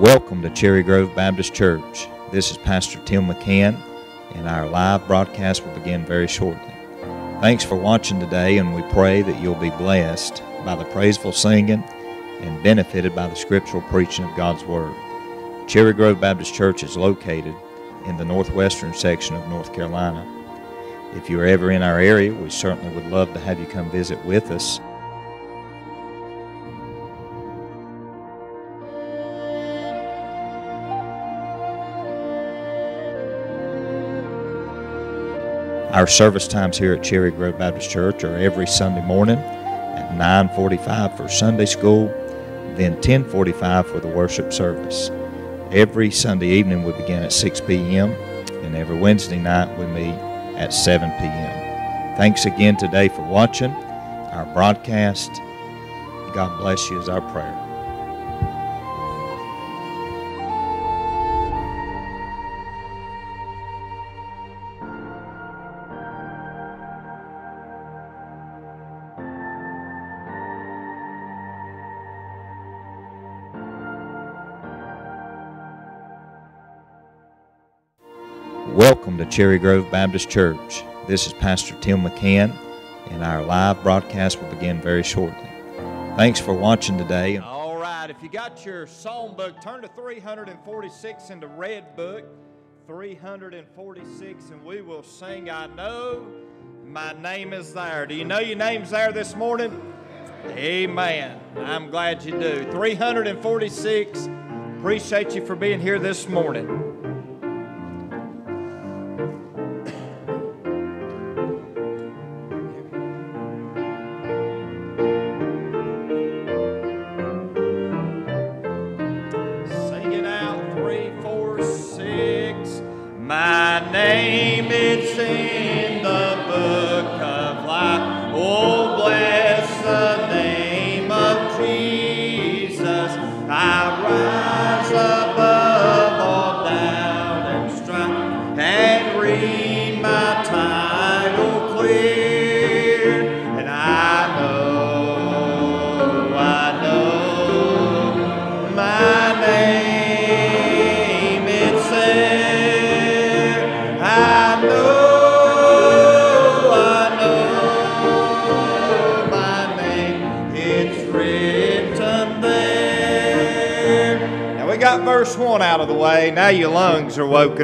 Welcome to Cherry Grove Baptist Church. This is Pastor Tim McCann, and our live broadcast will begin very shortly. Thanks for watching today, and we pray that you'll be blessed by the praiseful singing and benefited by the scriptural preaching of God's Word. Cherry Grove Baptist Church is located in the northwestern section of North Carolina. If you're ever in our area, we certainly would love to have you come visit with us. Our service times here at Cherry Grove Baptist Church are every Sunday morning at 9:45 for Sunday school, then 10:45 for the worship service. Every Sunday evening we begin at 6 p.m. and every Wednesday night we meet at 7 p.m. Thanks again today for watching our broadcast. God bless you is our prayer. Cherry Grove Baptist Church. This is Pastor Tim McCann, and our live broadcast will begin very shortly. Thanks for watching today. All right, if you got your psalm book, turn to 346 in the red book. 346, and we will sing, I know my name is there. Do you know your name's there this morning? Amen. I'm glad you do. 346. Appreciate you for being here this morning.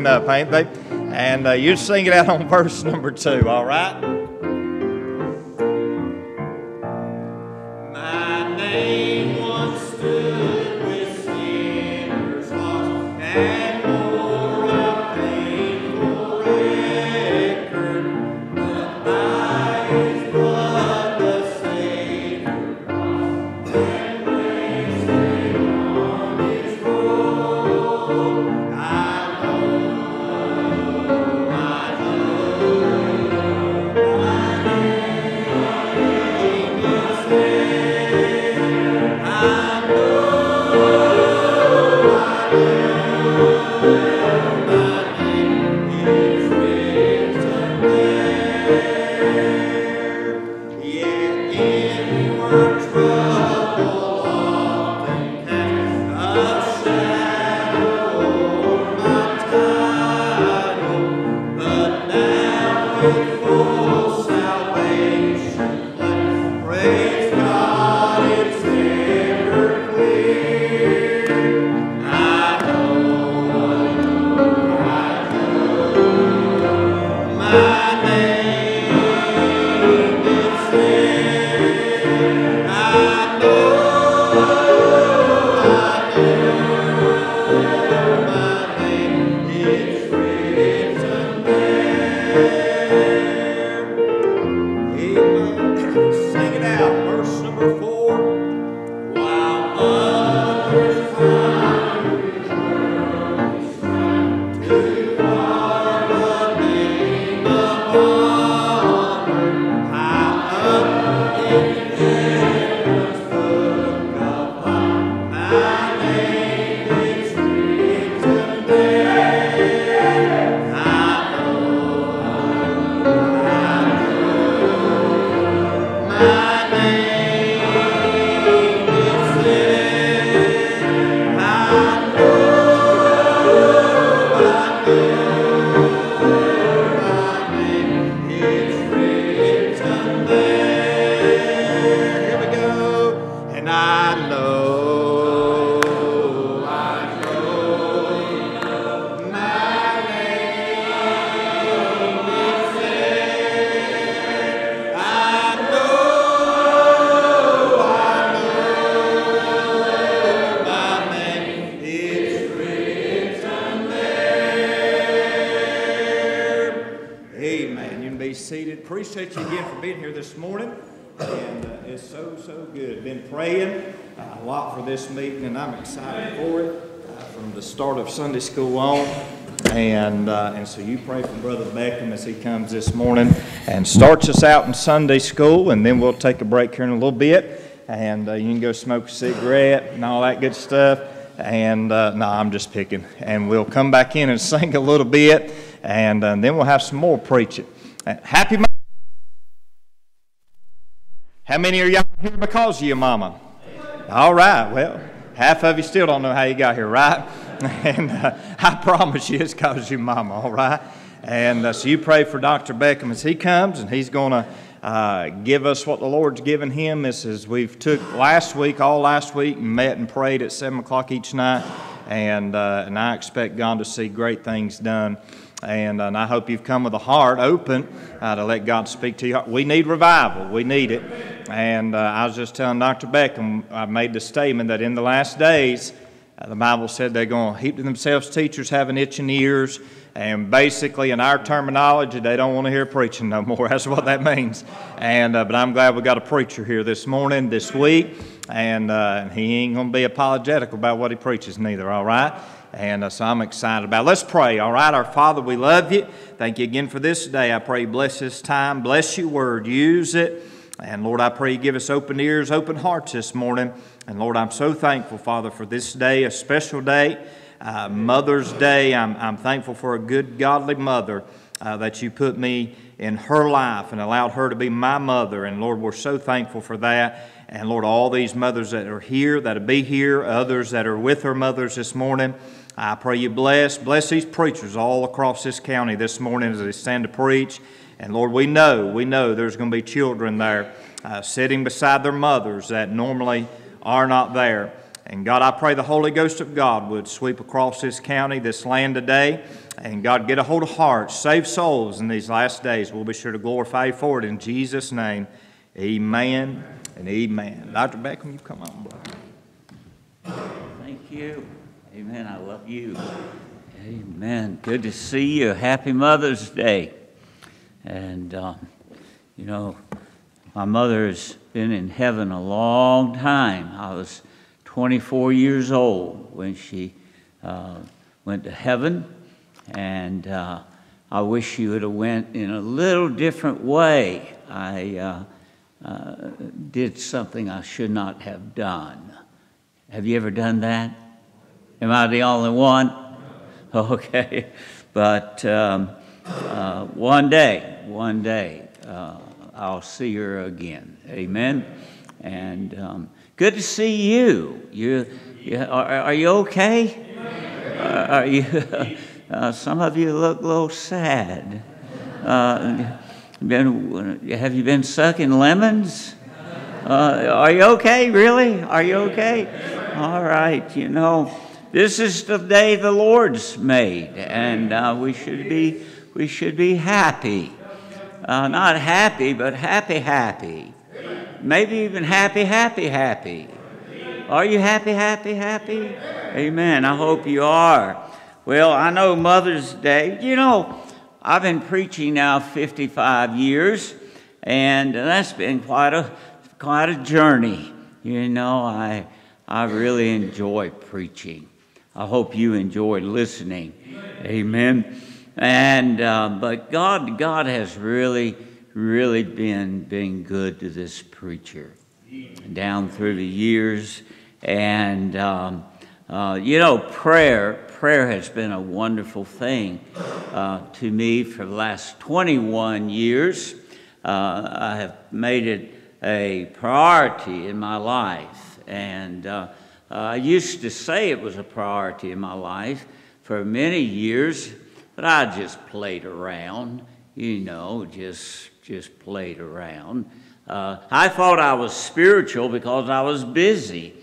Up, ain't they? And uh, you sing it out on verse number two. All right. Sunday school on. And, uh, and so you pray for Brother Beckham as he comes this morning and starts us out in Sunday school, and then we'll take a break here in a little bit. And uh, you can go smoke a cigarette and all that good stuff. And uh, no, I'm just picking. And we'll come back in and sing a little bit, and then we'll have some more preaching. Happy how many are y'all here because of your mama? All right, well, half of you still don't know how you got here, right? And uh, I promise you it's because of your mama, all right? And uh, so you pray for Dr. Beckham as he comes, and he's going to uh, give us what the Lord's given him. This is we've took last week, all last week, and met and prayed at seven o'clock each night, and uh, and I expect God to see great things done. And, and I hope you've come with a heart open uh, to let God speak to you. We need revival. We need it. And uh, I was just telling Dr. Beckham, I made the statement that in the last days, uh, the Bible said they're going to heap to themselves teachers having itching ears. And basically, in our terminology, they don't want to hear preaching no more. That's what that means. And, uh, but I'm glad we got a preacher here this morning, this week. And uh, he ain't going to be apologetic about what he preaches, neither, all right? And uh, so I'm excited about it. Let's pray, all right? Our Father, we love you. Thank you again for this day. I pray you bless this time. Bless your word. Use it. And Lord, I pray you give us open ears, open hearts this morning. And Lord, I'm so thankful, Father, for this day, a special day, uh, Mother's Day. I'm, I'm thankful for a good, godly mother uh, that you put me in her life and allowed her to be my mother. And Lord, we're so thankful for that. And Lord, all these mothers that are here, that'll be here, others that are with their mothers this morning. I pray you bless, bless these preachers all across this county this morning as they stand to preach. And Lord, we know, we know there's going to be children there uh, sitting beside their mothers that normally are not there. And God, I pray the Holy Ghost of God would sweep across this county, this land today. And God, get a hold of hearts, save souls in these last days. We'll be sure to glorify you for it in Jesus' name. Amen and amen. Dr. Beckham, you come on, brother. Thank you. Amen. I love you. Amen. Good to see you. Happy Mother's Day. And, um, you know, my mother has been in heaven a long time. I was 24 years old when she uh, went to heaven. And uh, I wish she would have went in a little different way. I uh, uh did something I should not have done. Have you ever done that? Am I the only one? Okay. But um, uh, one day, one day, uh, I'll see her again. Amen. And um, good to see you. You, you are, are, you okay? Uh, are you? Uh, some of you look a little sad. Uh, been, have you been sucking lemons? Uh, are you okay? Really? Are you okay? All right. You know. This is the day the Lord's made, and uh, we should be we should be happy. Uh, not happy, but happy, happy. Maybe even happy, happy, happy. Are you happy, happy, happy? Amen. I hope you are. Well, I know Mother's Day. You know, I've been preaching now 55 years, and that's been quite a quite a journey. You know, I I really enjoy preaching. I hope you enjoy listening. Amen. And uh, but God, God has really, really been been good to this preacher down through the years, and um, uh, you know, prayer prayer has been a wonderful thing uh, to me for the last 21 years. Uh, I have made it a priority in my life, and uh, I used to say it was a priority in my life for many years, but I just played around, you know, just just played around. Uh, I thought I was spiritual because I was busy,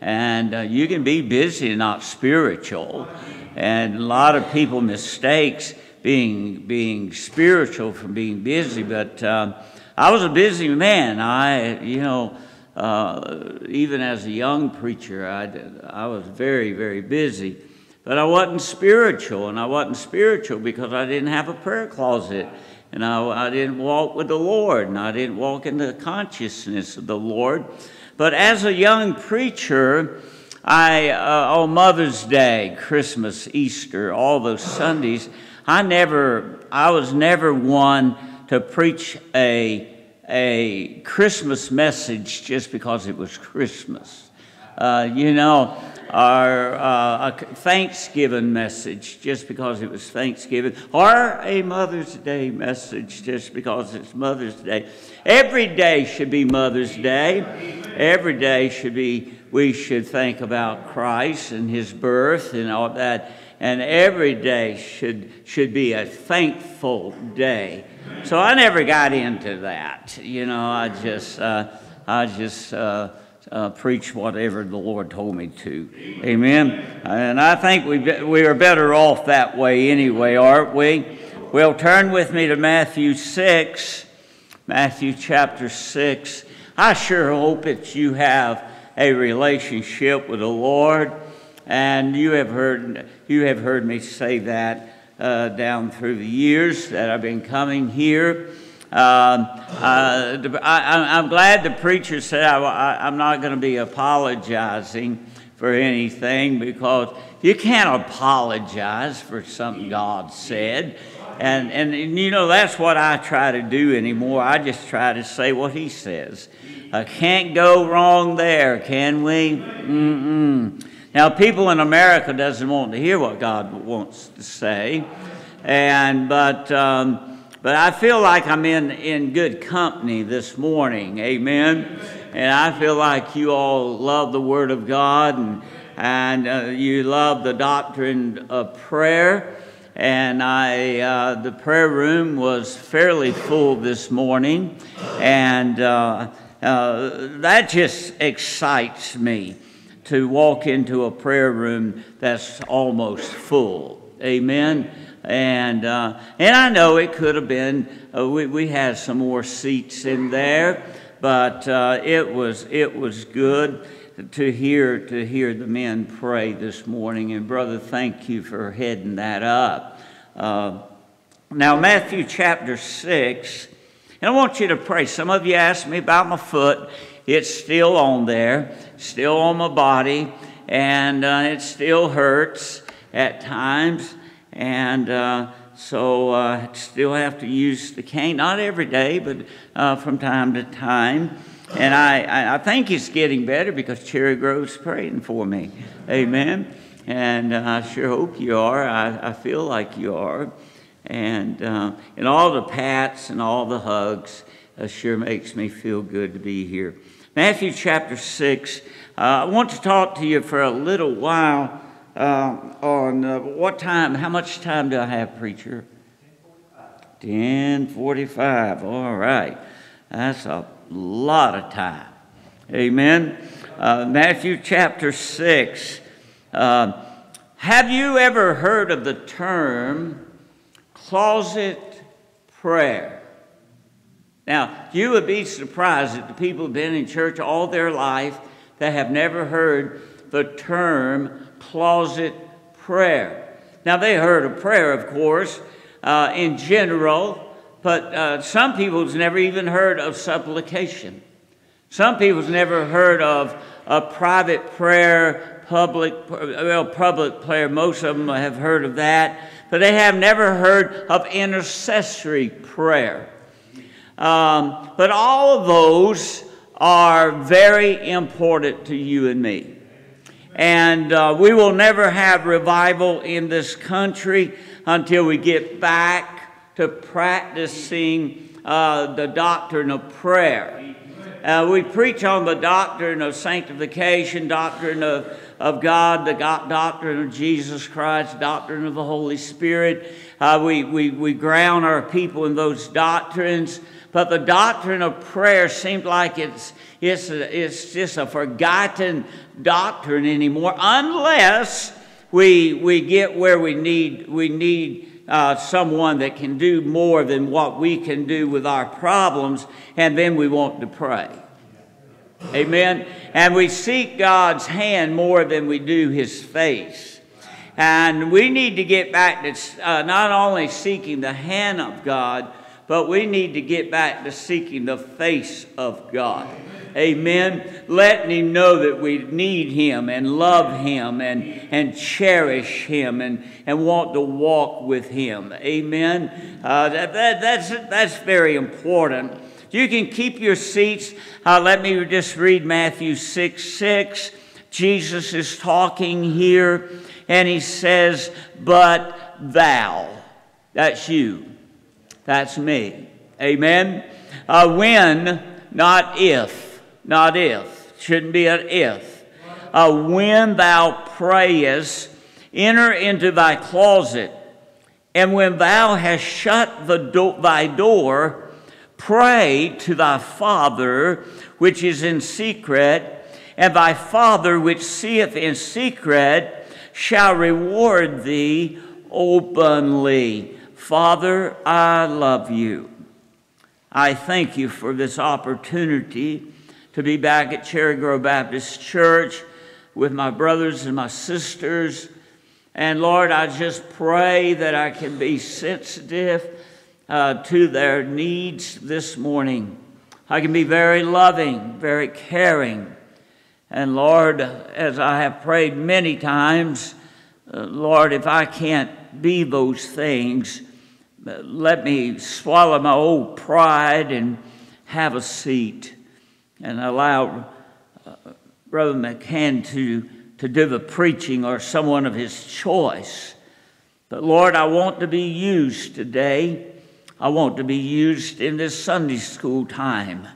And uh, you can be busy and not spiritual. And a lot of people mistakes being, being spiritual from being busy. But uh, I was a busy man. I, you know, uh, even as a young preacher, I, I was very, very busy. But I wasn't spiritual, and I wasn't spiritual because I didn't have a prayer closet, and I, I didn't walk with the Lord, and I didn't walk in the consciousness of the Lord. But as a young preacher, I, uh, on Mother's Day, Christmas, Easter, all those Sundays, I never, I was never one to preach a a Christmas message just because it was Christmas. Uh, you know, our uh, a Thanksgiving message just because it was Thanksgiving, or a Mother's Day message just because it's Mother's Day. Every day should be Mother's Day. Every day should be, we should think about Christ and His birth and all that. And every day should, should be a thankful day so I never got into that. You know, I just, uh, I just uh, uh, preach whatever the Lord told me to. Amen. And I think we we are better off that way anyway, aren't we? Well, turn with me to Matthew six, Matthew chapter six. I sure hope that you have a relationship with the Lord, and you have heard you have heard me say that uh, down through the years that I've been coming here. Um, uh, I, am glad the preacher said I, am not going to be apologizing for anything because you can't apologize for something God said. And, and, and, you know, that's what I try to do anymore. I just try to say what He says. I can't go wrong there, can we? Mm-mm. Now, people in America doesn't want to hear what God wants to say, and but um, but I feel like I'm in in good company this morning. Amen. And I feel like you all love the Word of God and and uh, you love the doctrine of prayer. And I, uh, the prayer room was fairly full this morning, and uh, uh that just excites me to walk into a prayer room that's almost full. Amen. And uh, and I know it could have been uh, we we had some more seats in there, but uh, it was it was good to hear to hear the men pray this morning. And brother, thank you for heading that up. Uh, now Matthew chapter six, and I want you to pray. Some of you asked me about my foot. It's still on there, still on my body, and uh, it still hurts at times. And uh, so uh, still have to use the cane, not every day, but uh, from time to time. And I, I think it's getting better because Cherry Grove's praying for me. Amen. And uh, I sure hope you are. I, I feel like you are. And, uh, and all the pats and all the hugs uh, sure makes me feel good to be here. Matthew chapter 6. Uh, I want to talk to you for a little while on uh, what time, how much time do I have, preacher? 1045. All right. That's a lot of time. Amen. Uh, Matthew chapter 6. Uh, have you ever heard of the term closet prayer? Now, you would be surprised that the people have been in church all their life that have never heard the term closet prayer. Now, they heard of prayer, of course, uh, in general, but uh, some people's never even heard of supplication. Some people's never heard of a private prayer, public, well, public prayer. Most of them have heard of that, but they have never heard of intercessory prayer. Um, but all of those are very important to you and me. And uh, we will never have revival in this country until we get back to practicing uh, the doctrine of prayer. Uh, we preach on the doctrine of sanctification, doctrine of, of God, the God, doctrine of Jesus Christ, doctrine of the Holy Spirit. Uh, we, we, we ground our people in those doctrines. But the doctrine of prayer seems like it's, it's, it's just a forgotten doctrine anymore, unless we, we get where we need, we need uh, someone that can do more than what we can do with our problems, and then we want to pray. Amen. And we seek God's hand more than we do his face. And we need to get back to uh, not only seeking the hand of God, but we need to get back to seeking the face of God. Amen. Letting him know that we need him and love him and, and cherish him and, and want to walk with him. Amen. Uh, that, that, that's, that's very important. You can keep your seats. Uh, let me just read Matthew 6 6. Jesus is talking here, and he says, But thou, that's you, that's me. Amen. Uh, when, not if, not if, shouldn't be an if. Uh, when thou prayest, enter into thy closet, and when thou hast shut the do- thy door, Pray to thy Father which is in secret, and thy Father which seeth in secret shall reward thee openly. Father, I love you. I thank you for this opportunity to be back at Cherry Grove Baptist Church with my brothers and my sisters. And Lord, I just pray that I can be sensitive uh, to their needs this morning. I can be very loving, very caring. And Lord, as I have prayed many times, uh, Lord, if I can't be those things, let me swallow my old pride and have a seat and allow uh, Brother McCann to, to do the preaching or someone of his choice. But Lord, I want to be used today. I want to be used in this Sunday school time.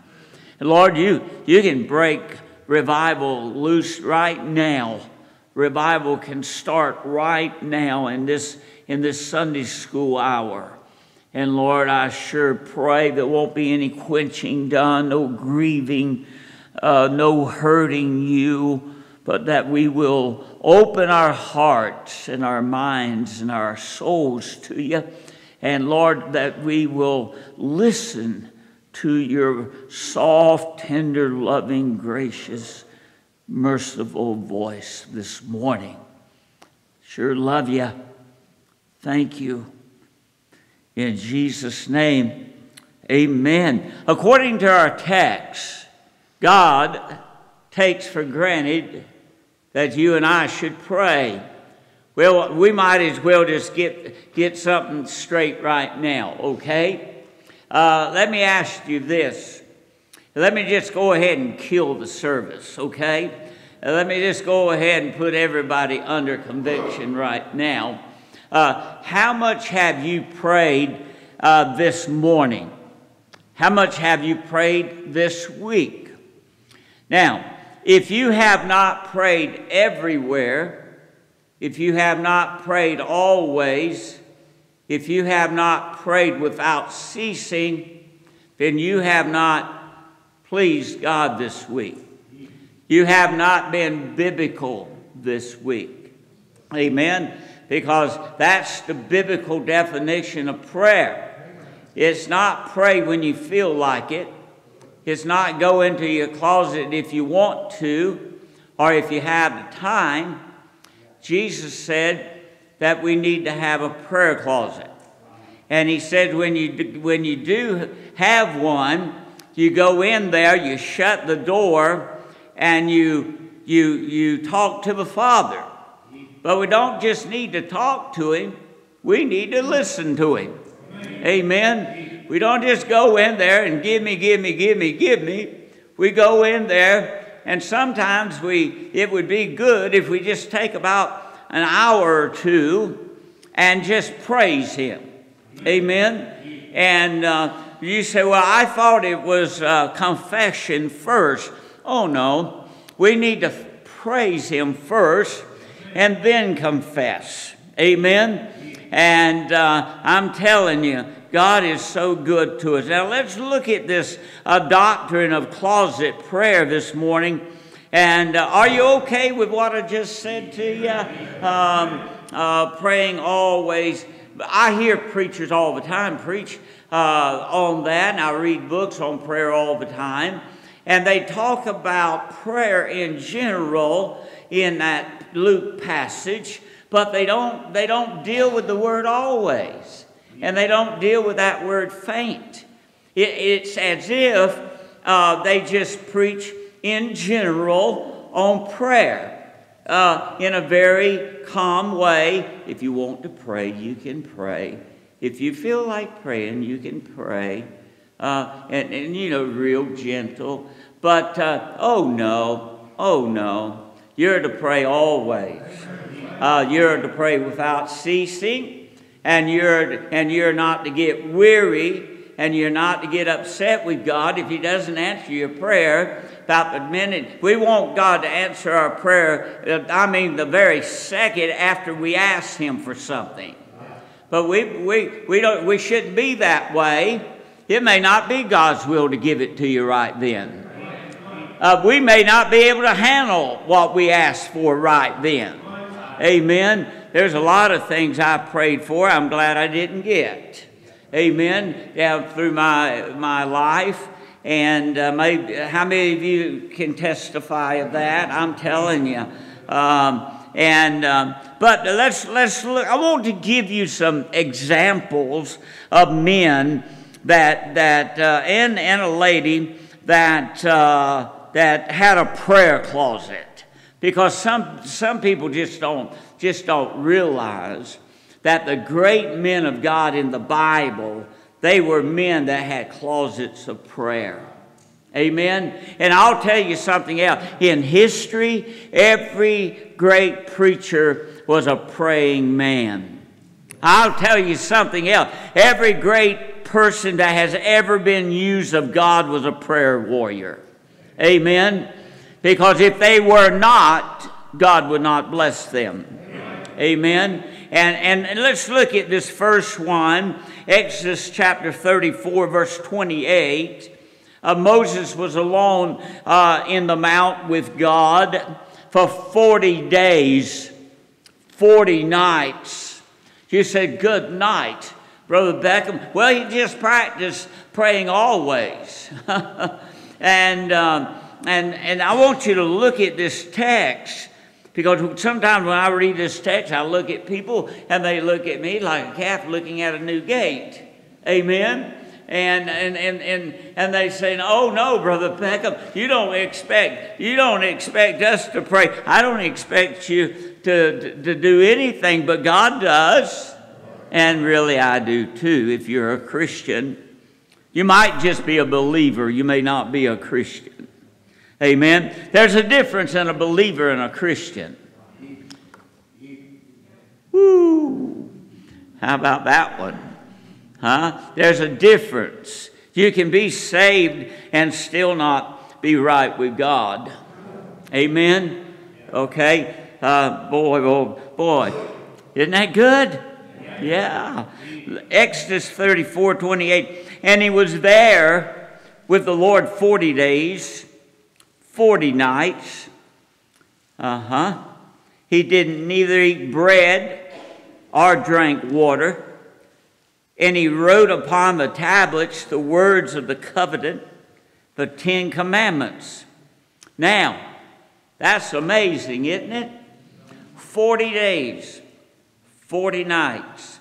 And Lord, you, you can break revival loose right now. Revival can start right now in this, in this Sunday school hour. And Lord, I sure pray there won't be any quenching done, no grieving, uh, no hurting you, but that we will open our hearts and our minds and our souls to you and Lord, that we will listen to your soft, tender, loving, gracious, merciful voice this morning. Sure love you. Thank you. In Jesus' name, amen. According to our text, God takes for granted that you and I should pray. Well, we might as well just get, get something straight right now, okay? Uh, let me ask you this. Let me just go ahead and kill the service, okay? Uh, let me just go ahead and put everybody under conviction right now. Uh, how much have you prayed uh, this morning? How much have you prayed this week? Now, if you have not prayed everywhere, if you have not prayed always, if you have not prayed without ceasing, then you have not pleased God this week. You have not been biblical this week. Amen? Because that's the biblical definition of prayer. It's not pray when you feel like it. It's not go into your closet if you want to or if you have the time. Jesus said that we need to have a prayer closet. And he said, when you, when you do have one, you go in there, you shut the door, and you, you, you talk to the Father. But we don't just need to talk to him, we need to listen to him. Amen. Amen. We don't just go in there and give me, give me, give me, give me. We go in there and sometimes we, it would be good if we just take about an hour or two and just praise Him. Amen. And uh, you say, well, I thought it was uh, confession first. Oh, no. We need to praise Him first and then confess. Amen. And uh, I'm telling you, God is so good to us. Now, let's look at this uh, doctrine of closet prayer this morning. And uh, are you okay with what I just said to you? Um, uh, praying always. I hear preachers all the time preach uh, on that, and I read books on prayer all the time. And they talk about prayer in general in that Luke passage, but they don't, they don't deal with the word always. And they don't deal with that word faint. It, it's as if uh, they just preach in general on prayer. Uh, in a very calm way. If you want to pray, you can pray. If you feel like praying, you can pray. Uh, and, and, you know, real gentle. But, uh, oh no, oh no. You're to pray always. Uh, you're to pray without ceasing. And you're, and you're not to get weary. And you're not to get upset with God if He doesn't answer your prayer about the minute we want God to answer our prayer, uh, I mean, the very second after we ask Him for something. But we, we, we, don't, we shouldn't be that way. It may not be God's will to give it to you right then. Uh, we may not be able to handle what we ask for right then. Amen. There's a lot of things I prayed for I'm glad I didn't get. Amen. Yeah, through my, my life. And uh, maybe, how many of you can testify of that? I'm telling you. Um, and um, but let's let's look. I want to give you some examples of men that that uh, and and a lady that uh, that had a prayer closet because some some people just don't just don't realize that the great men of God in the Bible they were men that had closets of prayer. Amen. And I'll tell you something else. In history, every great preacher was a praying man. I'll tell you something else. Every great person that has ever been used of God was a prayer warrior. Amen. Because if they were not, God would not bless them. Amen. And, and let's look at this first one, Exodus chapter 34, verse 28. Uh, Moses was alone uh, in the mount with God for 40 days, 40 nights. You said, Good night, Brother Beckham. Well, he just practiced praying always. and, um, and, and I want you to look at this text because sometimes when I read this text, I look at people and they look at me like a calf looking at a new gate. Amen? And, and, and, and, and they say, oh no, Brother Beckham, you don't expect, you don't expect us to pray. I don't expect you to, to, to do anything, but God does. And really I do too, if you're a Christian. You might just be a believer, you may not be a Christian. Amen. There's a difference in a believer and a Christian. Woo! How about that one? Huh? There's a difference. You can be saved and still not be right with God. Amen? Okay? Uh, boy, oh boy. Isn't that good? Yeah. Exodus 34 28. And he was there with the Lord 40 days 40 nights. Uh huh. He didn't neither eat bread or drink water. And he wrote upon the tablets the words of the covenant, the Ten Commandments. Now, that's amazing, isn't it? 40 days, 40 nights.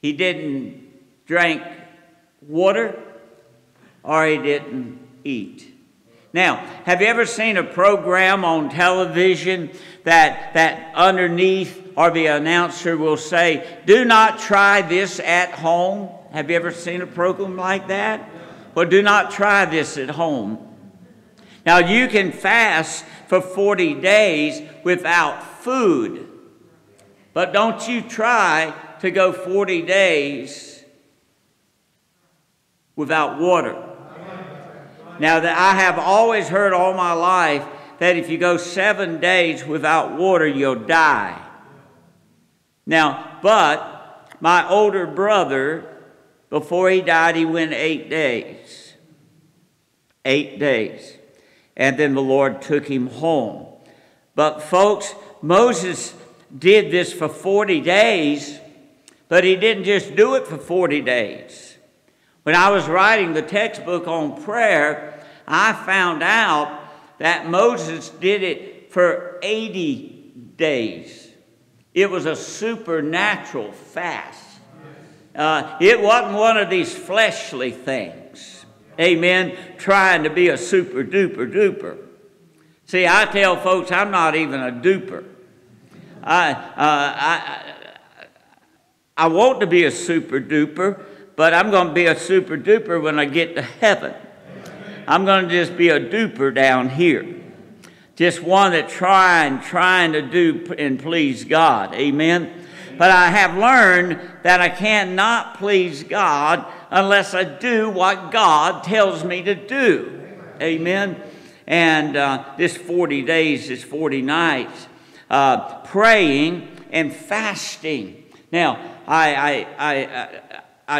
He didn't drink water or he didn't eat. Now, have you ever seen a program on television that, that underneath or the announcer will say, Do not try this at home? Have you ever seen a program like that? Well, do not try this at home. Now, you can fast for 40 days without food, but don't you try to go 40 days without water. Now, that I have always heard all my life that if you go seven days without water, you'll die. Now, but my older brother, before he died, he went eight days. Eight days. And then the Lord took him home. But, folks, Moses did this for 40 days, but he didn't just do it for 40 days. When I was writing the textbook on prayer, I found out that Moses did it for 80 days. It was a supernatural fast. Uh, it wasn't one of these fleshly things. Amen. Trying to be a super duper duper. See, I tell folks I'm not even a duper. I, uh, I, I want to be a super duper, but I'm going to be a super duper when I get to heaven. I'm going to just be a duper down here. Just one that trying, trying to do and please God. Amen. But I have learned that I cannot please God unless I do what God tells me to do. Amen. And uh, this 40 days, this 40 nights, uh, praying and fasting. Now, I, I, I, I,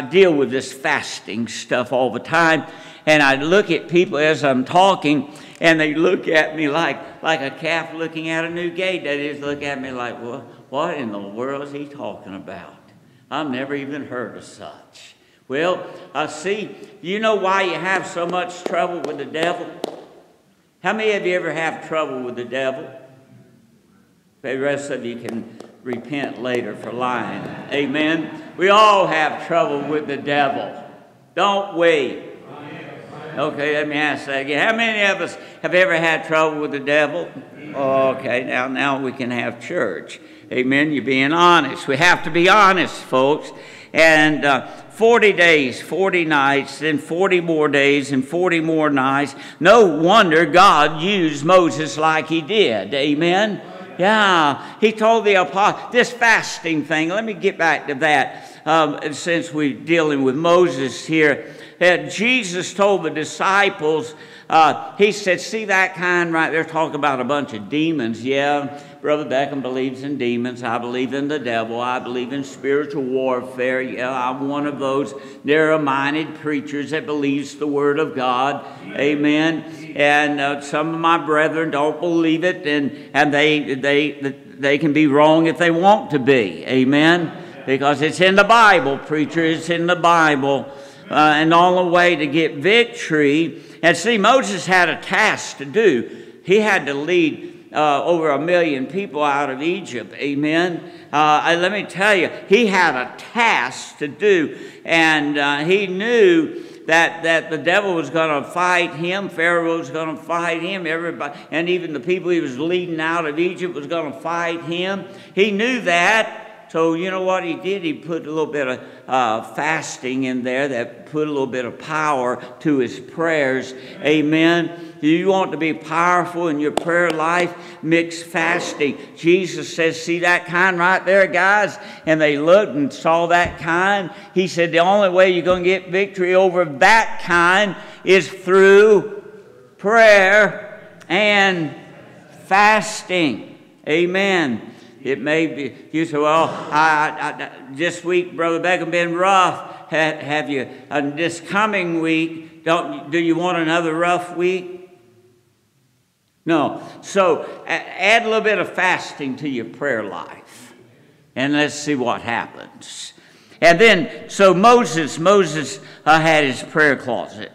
deal with this fasting stuff all the time, and I look at people as I'm talking, and they look at me like, like a calf looking at a new gate. They just look at me like, well, what in the world is he talking about? I've never even heard of such. Well, I see, you know why you have so much trouble with the devil? How many of you ever have trouble with the devil? The rest of you can repent later for lying. Amen. We all have trouble with the devil, don't we? Okay, let me ask that again. How many of us have ever had trouble with the devil? Okay, now now we can have church. Amen. You're being honest. We have to be honest, folks. And uh, 40 days, 40 nights, then 40 more days, and 40 more nights. No wonder God used Moses like he did. Amen. Yeah, he told the apostle this fasting thing. Let me get back to that um, since we're dealing with Moses here. Uh, Jesus told the disciples, uh, he said, See that kind right there? Talk about a bunch of demons. Yeah, Brother Beckham believes in demons. I believe in the devil. I believe in spiritual warfare. Yeah, I'm one of those narrow-minded preachers that believes the Word of God. Amen. And uh, some of my brethren don't believe it, and, and they, they, they can be wrong if they want to be. Amen. Because it's in the Bible, preacher. It's in the Bible. Uh, and on the way to get victory, and see, Moses had a task to do. He had to lead uh, over a million people out of Egypt. Amen. Uh, let me tell you, he had a task to do, and uh, he knew that, that the devil was going to fight him, Pharaoh was going to fight him, everybody, and even the people he was leading out of Egypt was going to fight him. He knew that. So, you know what he did? He put a little bit of uh, fasting in there that put a little bit of power to his prayers. Amen. You want to be powerful in your prayer life? Mix fasting. Jesus says, See that kind right there, guys? And they looked and saw that kind. He said, The only way you're going to get victory over that kind is through prayer and fasting. Amen. It may be, you say, well, I, I, I, this week, Brother Beckham, been rough. Have, have you, and this coming week, don't, do you want another rough week? No. So add a little bit of fasting to your prayer life. And let's see what happens. And then, so Moses, Moses uh, had his prayer closet.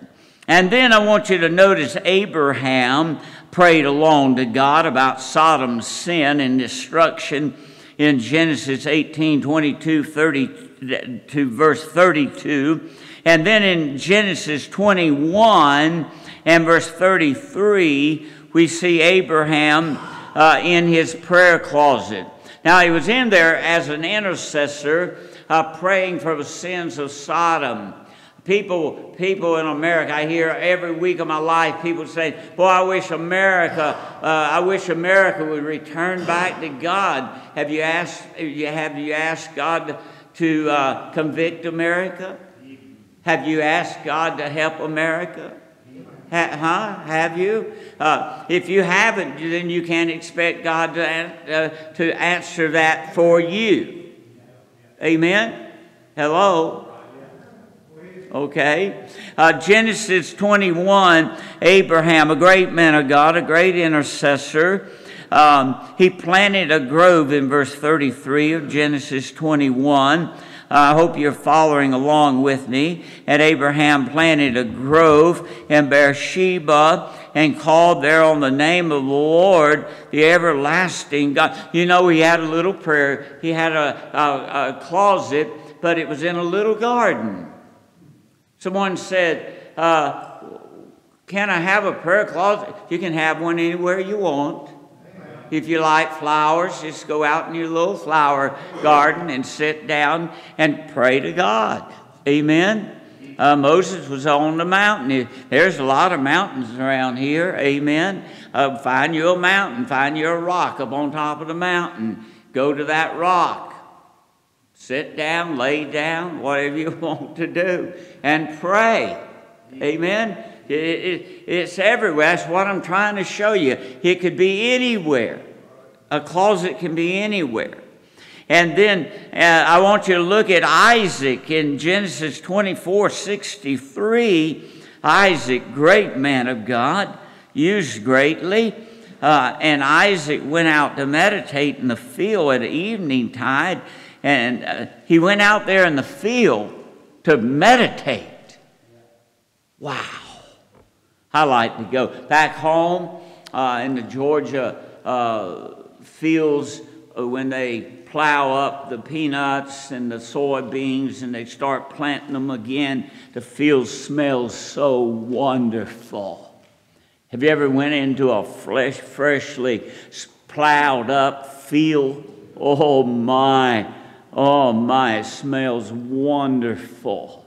And then I want you to notice Abraham prayed along to God about Sodom's sin and destruction in Genesis 18 22, 30 to verse 32. And then in Genesis 21 and verse 33, we see Abraham uh, in his prayer closet. Now, he was in there as an intercessor uh, praying for the sins of Sodom. People, people in America, I hear every week of my life people say, Boy, I wish America, uh, I wish America would return back to God. Have you asked, have you asked God to uh, convict America? Have you asked God to help America? Ha, huh? Have you? Uh, if you haven't, then you can't expect God to, uh, to answer that for you. Amen? Hello? Okay. Uh, Genesis 21, Abraham, a great man of God, a great intercessor. Um, he planted a grove in verse 33 of Genesis 21. I hope you're following along with me. And Abraham planted a grove in Beersheba and called there on the name of the Lord, the everlasting God. You know, he had a little prayer. He had a, a, a closet, but it was in a little garden. Someone said, uh, Can I have a prayer closet? You can have one anywhere you want. If you like flowers, just go out in your little flower garden and sit down and pray to God. Amen. Uh, Moses was on the mountain. There's a lot of mountains around here. Amen. Uh, find you a mountain. Find you a rock up on top of the mountain. Go to that rock. Sit down, lay down, whatever you want to do, and pray. Amen. It, it, it's everywhere. That's what I'm trying to show you. It could be anywhere. A closet can be anywhere. And then uh, I want you to look at Isaac in Genesis 24 63. Isaac, great man of God, used greatly. Uh, and Isaac went out to meditate in the field at evening tide. And uh, he went out there in the field to meditate. Wow. I like to go back home uh, in the Georgia uh, fields uh, when they plow up the peanuts and the soybeans and they start planting them again. The field smells so wonderful. Have you ever went into a fresh, freshly plowed up field? Oh my, oh my, it smells wonderful.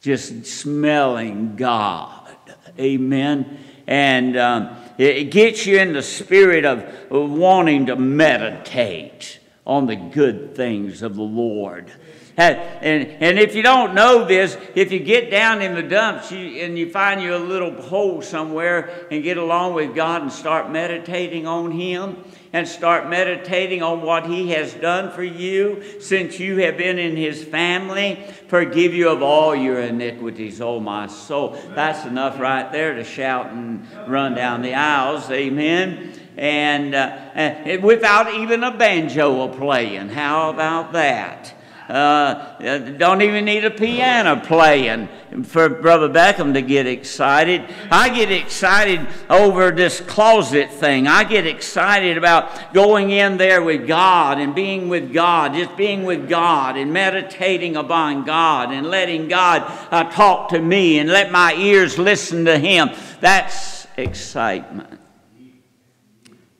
Just smelling God. Amen. And um, it gets you in the spirit of wanting to meditate on the good things of the Lord. And, and if you don't know this, if you get down in the dumps you, and you find you a little hole somewhere and get along with God and start meditating on Him, and start meditating on what He has done for you since you have been in His family. Forgive you of all your iniquities, oh my soul. That's enough right there to shout and run down the aisles. Amen. And, uh, without even a banjo playing. How about that? Uh, don't even need a piano playing for Brother Beckham to get excited. I get excited over this closet thing. I get excited about going in there with God and being with God, just being with God and meditating upon God and letting God uh, talk to me and let my ears listen to Him. That's excitement.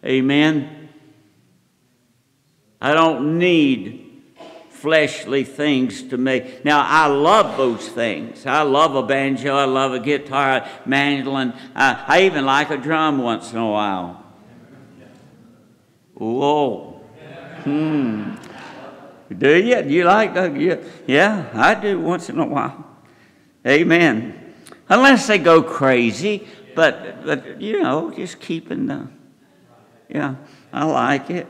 Amen. I don't need fleshly things to me. Now, I love those things. I love a banjo, I love a guitar, mandolin. I, I even like a drum once in a while. Whoa. Hmm. Do you? Do you like that? Yeah, yeah, I do once in a while. Amen. Unless they go crazy, but, but you know, just keeping the, yeah, I like it.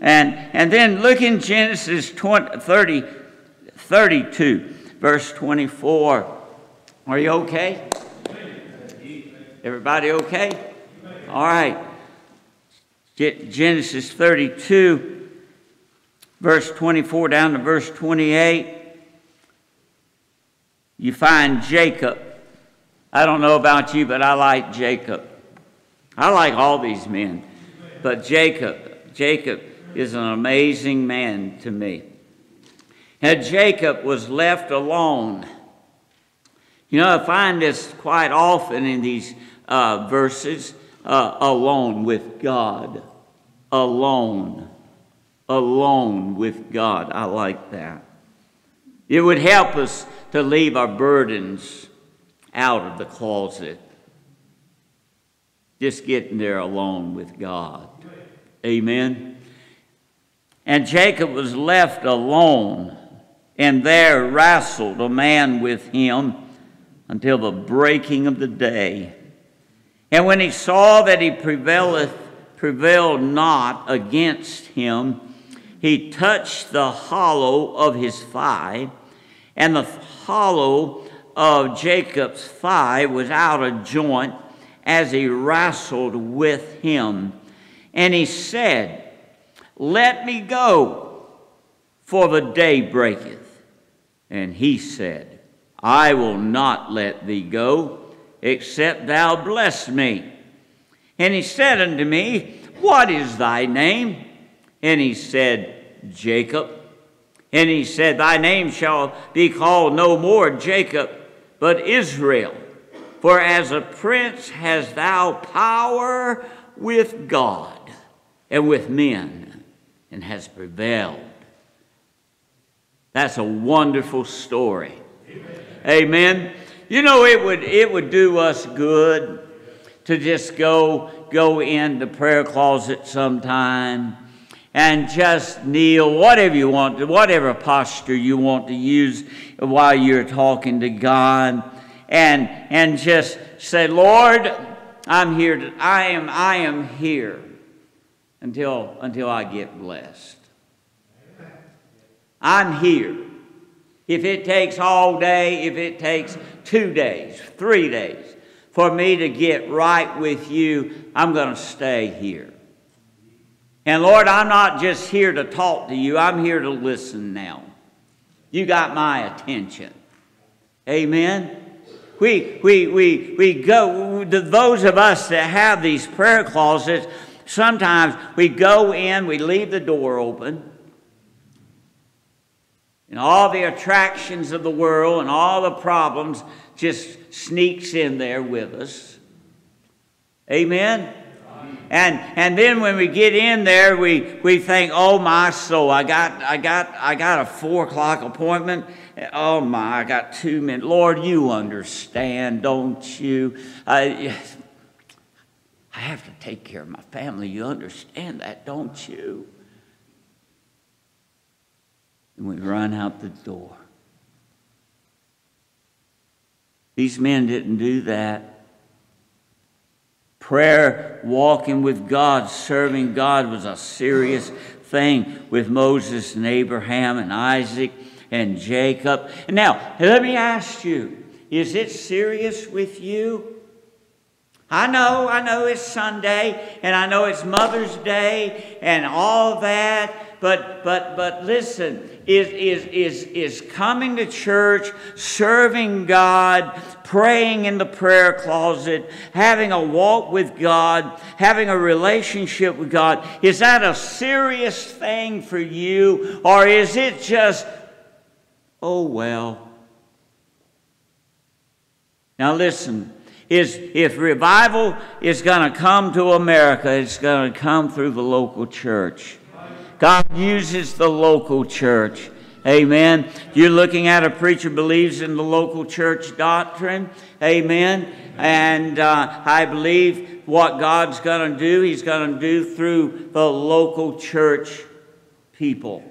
And, and then look in Genesis 20, 30, 32, verse 24. Are you okay? Everybody okay? All right. Genesis 32, verse 24 down to verse 28. You find Jacob. I don't know about you, but I like Jacob. I like all these men. But Jacob, Jacob, is an amazing man to me. And Jacob was left alone. You know, I find this quite often in these uh, verses uh, alone with God. Alone. Alone with God. I like that. It would help us to leave our burdens out of the closet. Just getting there alone with God. Amen. And Jacob was left alone, and there wrestled a man with him until the breaking of the day. And when he saw that he prevaileth, prevailed not against him, he touched the hollow of his thigh, and the hollow of Jacob's thigh was out of joint as he wrestled with him. And he said, Let me go, for the day breaketh. And he said, I will not let thee go, except thou bless me. And he said unto me, What is thy name? And he said, Jacob. And he said, Thy name shall be called no more Jacob, but Israel. For as a prince hast thou power with God and with men, and has prevailed. That's a wonderful story. Amen. Amen. You know, it would, it would do us good to just go, go in the prayer closet sometime and just kneel, whatever you want, to, whatever posture you want to use while you're talking to God, and and just say, Lord, I'm here. To, I am. I am here until until I get blessed. I'm here. If it takes all day, if it takes two days, three days for me to get right with you, I'm going to stay here. And Lord, I'm not just here to talk to you, I'm here to listen now. You got my attention. Amen. We, we, we, we go, those of us that have these prayer closets, sometimes we go in, we leave the door open, and all the attractions of the world and all the problems just sneaks in there with us. Amen. And, and then when we get in there, we, we think, oh my soul, I got, I, got, I got a four o'clock appointment. Oh my, I got two minutes. Lord, you understand, don't you? I, I have to take care of my family. You understand that, don't you? And we run out the door. These men didn't do that. Prayer, walking with God, serving God was a serious thing with Moses and Abraham and Isaac and Jacob. And now, let me ask you is it serious with you? I know, I know it's Sunday and I know it's Mother's Day and all that, but but but listen, is is is is coming to church, serving God, praying in the prayer closet, having a walk with God, having a relationship with God, is that a serious thing for you or is it just oh well? Now listen, is if revival is going to come to America, it's going to come through the local church. God uses the local church. Amen. You're looking at a preacher believes in the local church doctrine. Amen. And uh, I believe what God's going to do, He's going to do through the local church people.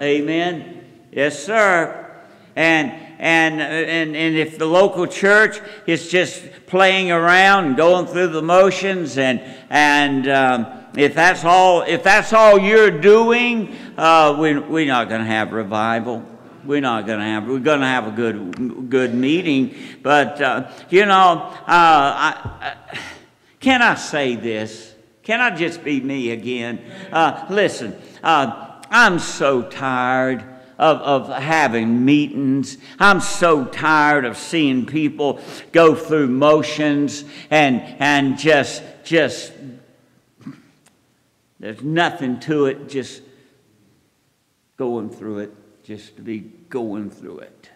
Amen. Yes, sir. And and, and, and if the local church is just playing around and going through the motions and, and um, if that's all, if that's all you're doing, uh, we, we're not going to have revival. We're not going to have. We're going to have a good, good meeting. But uh, you know, uh, I, I, can I say this? Can I just be me again? Uh, listen, uh, I'm so tired. Of, of having meetings. I'm so tired of seeing people go through motions and, and just, just there's nothing to it, just going through it, just to be going through it.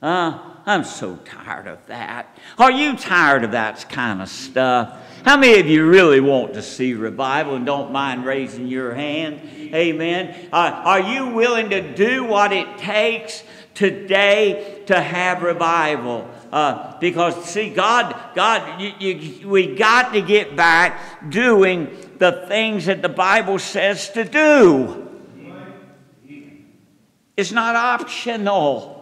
Uh, I'm so tired of that. Are you tired of that kind of stuff? How many of you really want to see revival and don't mind raising your hand? Amen. Uh, are you willing to do what it takes today to have revival? Uh, because see, God, God, you, you, we got to get back doing the things that the Bible says to do. It's not optional.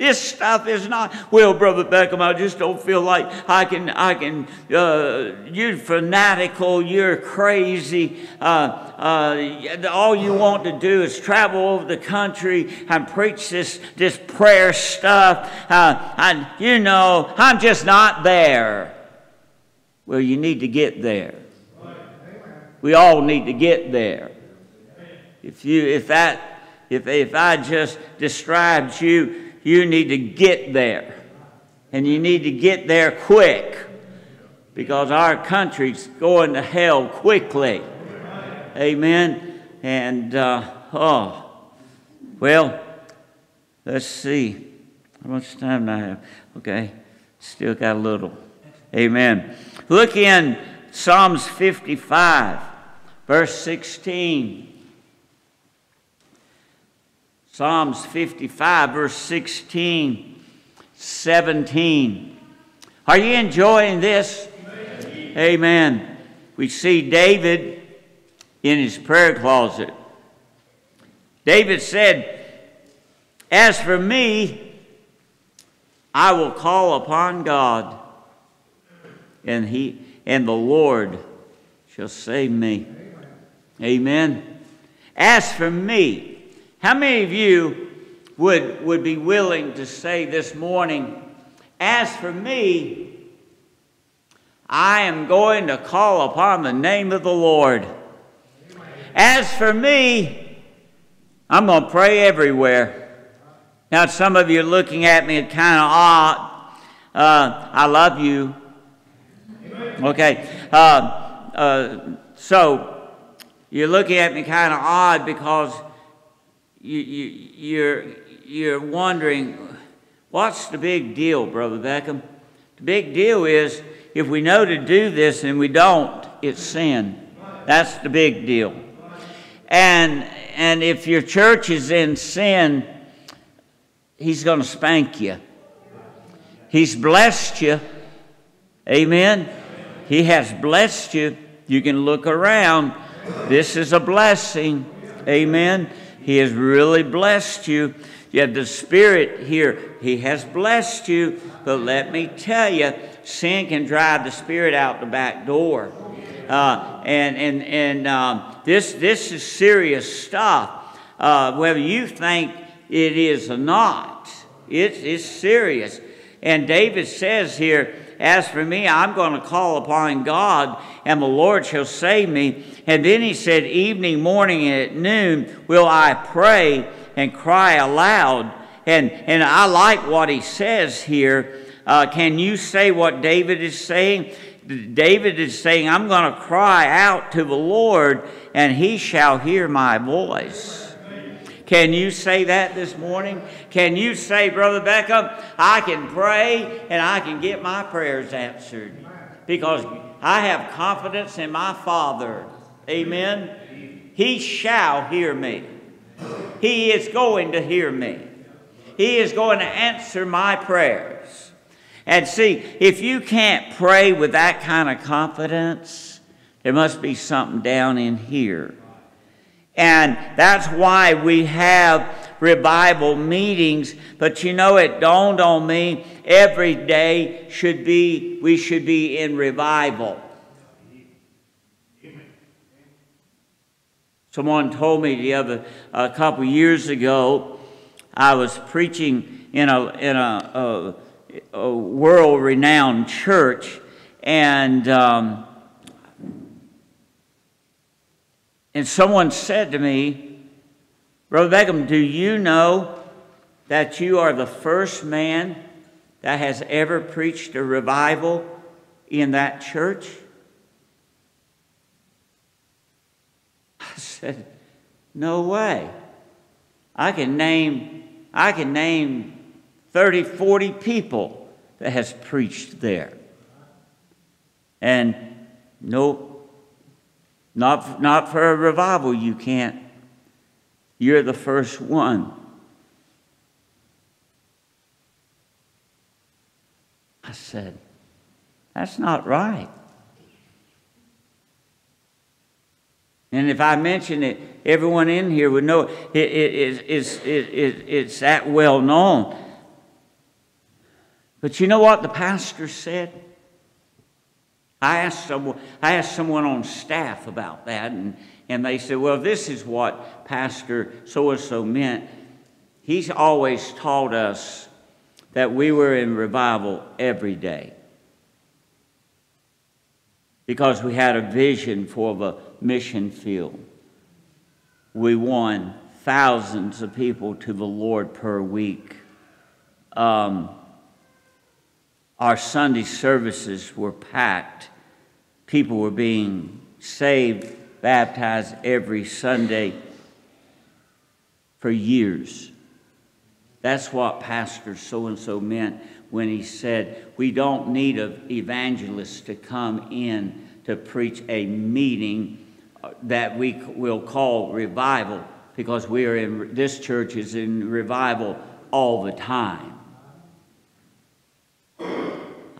This stuff is not, well, Brother Beckham, I just don't feel like I can, I can, uh, you're fanatical, you're crazy. Uh, uh, all you want to do is travel over the country and preach this, this prayer stuff. Uh, and, you know, I'm just not there. Well, you need to get there. We all need to get there. If you, if that, if, if I just described you, you need to get there. And you need to get there quick because our country's going to hell quickly. Amen. And, uh, oh, well, let's see. How much time do I have? Okay, still got a little. Amen. Look in Psalms 55, verse 16. Psalms 55, verse 16, 17. Are you enjoying this? Amen. Amen. We see David in his prayer closet. David said, As for me, I will call upon God, and he and the Lord shall save me. Amen. As for me, how many of you would, would be willing to say this morning, as for me, I am going to call upon the name of the Lord. As for me, I'm going to pray everywhere. Now, some of you are looking at me kind of odd. Uh, I love you. Okay. Uh, uh, so, you're looking at me kind of odd because you, you, you're, you're wondering, what's the big deal, Brother Beckham? The big deal is if we know to do this and we don't, it's sin. That's the big deal. And, and if your church is in sin, He's going to spank you. He's blessed you. Amen. He has blessed you. You can look around. This is a blessing. Amen. He has really blessed you. You have the Spirit here. He has blessed you. But let me tell you, sin can drive the Spirit out the back door. Uh, and and, and um, this, this is serious stuff. Uh, whether you think it is or not, it's, it's serious. And David says here, as for me, I'm going to call upon God, and the Lord shall save me. And then he said, Evening, morning, and at noon will I pray and cry aloud. And, and I like what he says here. Uh, can you say what David is saying? David is saying, I'm going to cry out to the Lord, and he shall hear my voice. Can you say that this morning? Can you say, Brother Beckham, I can pray and I can get my prayers answered because I have confidence in my Father. Amen. He shall hear me. He is going to hear me. He is going to answer my prayers. And see, if you can't pray with that kind of confidence, there must be something down in here. And that's why we have revival meetings. But you know, it dawned on me every day should be, we should be in revival. Someone told me the other, a couple years ago, I was preaching in a, in a, a, a world renowned church, and um, And someone said to me, Brother Beckham, do you know that you are the first man that has ever preached a revival in that church? I said, No way. I can name I can name 30, 40 people that has preached there. And no not, not for a revival, you can't. You're the first one. I said, That's not right. And if I mention it, everyone in here would know it, it, it, it's, it, it, it's that well known. But you know what the pastor said? I asked someone, I asked someone on staff about that, and, and they said, Well, this is what Pastor so and so meant. He's always taught us that we were in revival every day because we had a vision for the mission field. We won thousands of people to the Lord per week. Um, our Sunday services were packed. People were being saved, baptized every Sunday for years. That's what Pastor so and so meant when he said, We don't need an evangelist to come in to preach a meeting uh, that we will call revival because we are in this church is in revival all the time.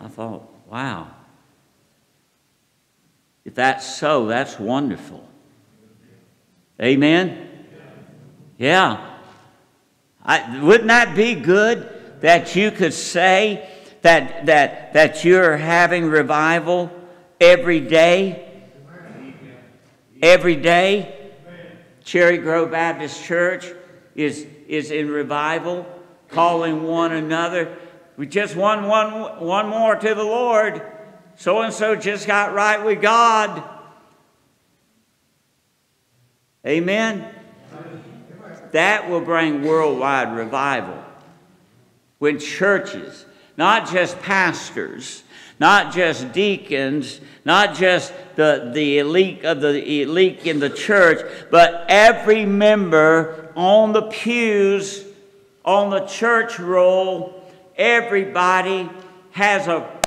I thought, wow. If that's so, that's wonderful. Amen? Yeah. I, wouldn't that be good that you could say that, that, that you're having revival every day? Every day? Cherry Grove Baptist Church is, is in revival, calling one another. We just won one, one more to the Lord. So and so just got right with God. Amen. That will bring worldwide revival. When churches, not just pastors, not just deacons, not just the, the elite of the elite in the church, but every member on the pews, on the church roll, everybody has a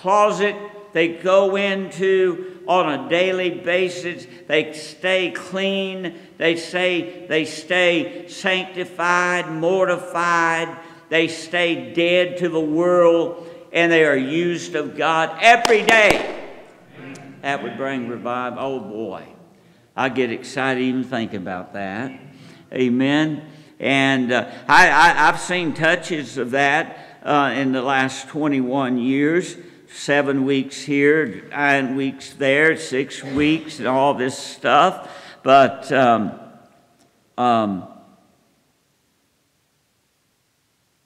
closet they go into on a daily basis. They stay clean. They say they stay sanctified, mortified. They stay dead to the world, and they are used of God every day. That would bring revival. Oh boy, I get excited even thinking about that. Amen. And uh, I, I, have seen touches of that uh, in the last 21 years seven weeks here, nine weeks there, six weeks, and all this stuff. But um, um,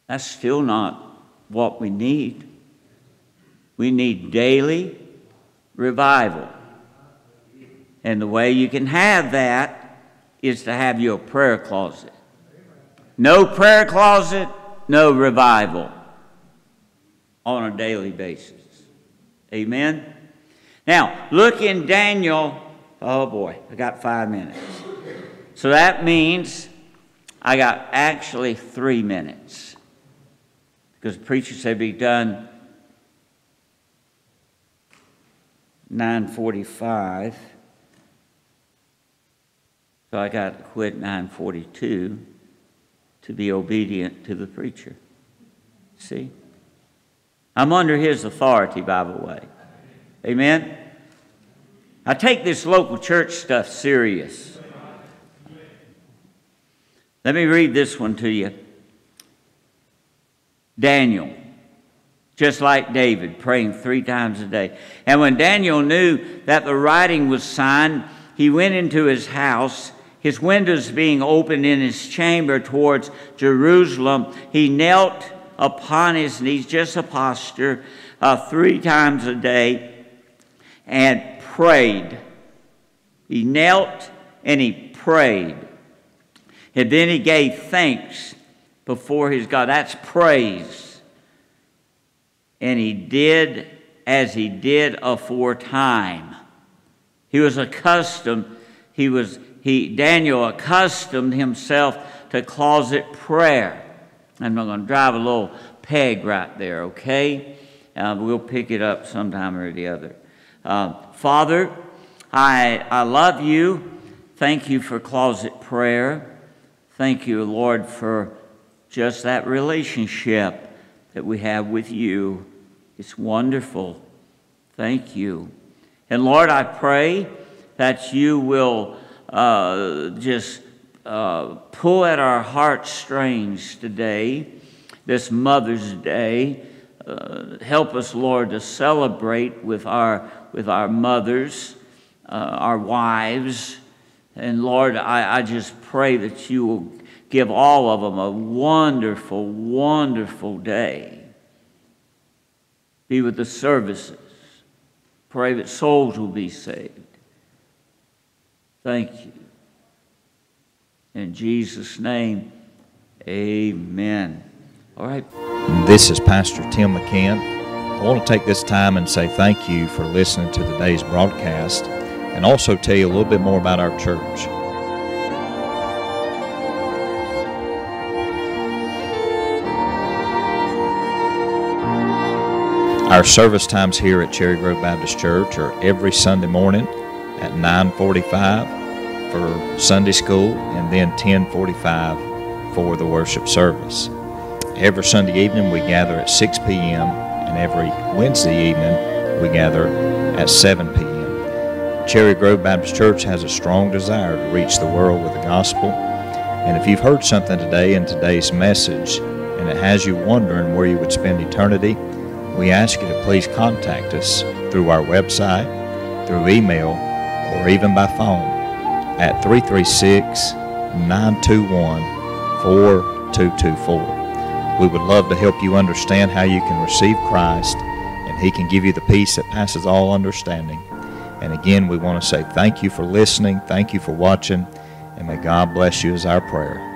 that's still not what we need. We need daily revival. And the way you can have that is to have your prayer closet. No prayer closet, no revival on a daily basis. Amen? Now, look in Daniel. Oh boy, I got five minutes. So that means I got actually three minutes. Because the preacher said be done 945. So I got to quit 942 to be obedient to the preacher. See? I'm under his authority, by the way. Amen? I take this local church stuff serious. Let me read this one to you. Daniel, just like David, praying three times a day. And when Daniel knew that the writing was signed, he went into his house, his windows being opened in his chamber towards Jerusalem. He knelt upon his knees, just a posture, uh, three times a day, and prayed. He knelt and he prayed. And then he gave thanks before his God. That's praise. And he did as he did aforetime. He was accustomed, he was, he, Daniel accustomed himself to closet prayer. I'm not going to drive a little peg right there, okay? Uh, we'll pick it up sometime or the other. Uh, Father, I, I love you. Thank you for closet prayer. Thank you, Lord, for just that relationship that we have with you. It's wonderful. Thank you. And Lord, I pray that you will uh, just uh, pull at our heartstrings today, this Mother's Day, uh, help us, Lord, to celebrate with our, with our mothers, uh, our wives. And Lord, I, I just pray that you will give all of them a wonderful, wonderful day. Be with the services. Pray that souls will be saved. Thank you. In Jesus' name, amen. All right. This is Pastor Tim McCann. I want to take this time and say thank you for listening to today's broadcast and also tell you a little bit more about our church. Our service times here at Cherry Grove Baptist Church are every Sunday morning at 9:45 for Sunday school and then 10:45 for the worship service. Every Sunday evening we gather at 6 p.m. and every Wednesday evening we gather at 7 p.m. Cherry Grove Baptist Church has a strong desire to reach the world with the gospel. And if you've heard something today in today's message and it has you wondering where you would spend eternity, we ask you to please contact us through our website, through email, or even by phone at 336 921 4224. We would love to help you understand how you can receive Christ and He can give you the peace that passes all understanding. And again, we want to say thank you for listening, thank you for watching, and may God bless you as our prayer.